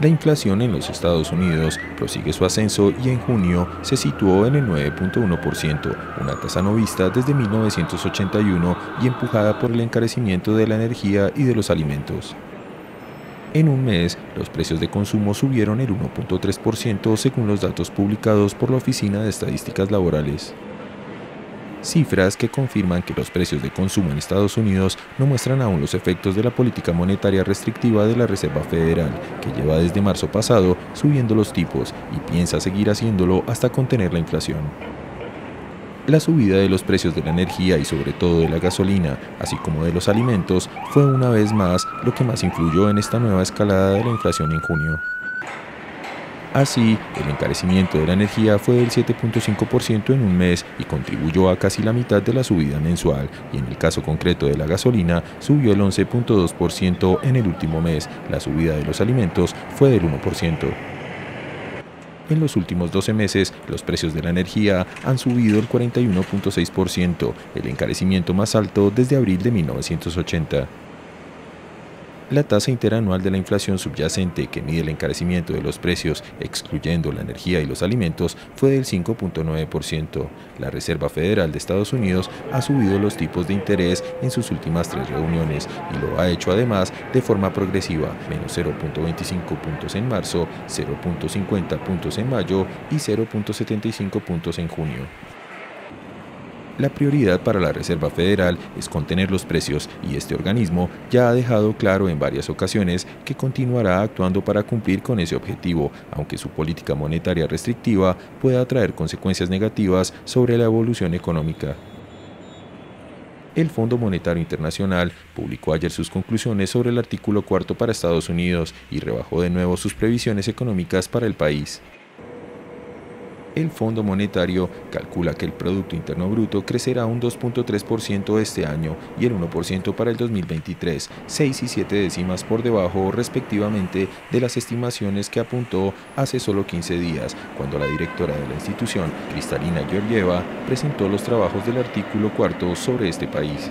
La inflación en los Estados Unidos prosigue su ascenso y en junio se situó en el 9.1%, una tasa no vista desde 1981 y empujada por el encarecimiento de la energía y de los alimentos. En un mes, los precios de consumo subieron el 1.3% según los datos publicados por la Oficina de Estadísticas Laborales cifras que confirman que los precios de consumo en Estados Unidos no muestran aún los efectos de la política monetaria restrictiva de la Reserva Federal, que lleva desde marzo pasado subiendo los tipos y piensa seguir haciéndolo hasta contener la inflación. La subida de los precios de la energía y sobre todo de la gasolina, así como de los alimentos, fue una vez más lo que más influyó en esta nueva escalada de la inflación en junio. Así, el encarecimiento de la energía fue del 7.5% en un mes y contribuyó a casi la mitad de la subida mensual, y en el caso concreto de la gasolina subió el 11.2% en el último mes. La subida de los alimentos fue del 1%. En los últimos 12 meses, los precios de la energía han subido el 41.6%, el encarecimiento más alto desde abril de 1980. La tasa interanual de la inflación subyacente, que mide el encarecimiento de los precios, excluyendo la energía y los alimentos, fue del 5.9%. La Reserva Federal de Estados Unidos ha subido los tipos de interés en sus últimas tres reuniones y lo ha hecho además de forma progresiva, menos 0.25 puntos en marzo, 0.50 puntos en mayo y 0.75 puntos en junio. La prioridad para la Reserva Federal es contener los precios y este organismo ya ha dejado claro en varias ocasiones que continuará actuando para cumplir con ese objetivo, aunque su política monetaria restrictiva pueda traer consecuencias negativas sobre la evolución económica. El Fondo Monetario Internacional publicó ayer sus conclusiones sobre el artículo cuarto para Estados Unidos y rebajó de nuevo sus previsiones económicas para el país el Fondo Monetario calcula que el Producto Interno Bruto crecerá un 2.3% este año y el 1% para el 2023, 6 y 7 décimas por debajo respectivamente de las estimaciones que apuntó hace solo 15 días, cuando la directora de la institución, Cristalina Georgieva, presentó los trabajos del artículo cuarto sobre este país.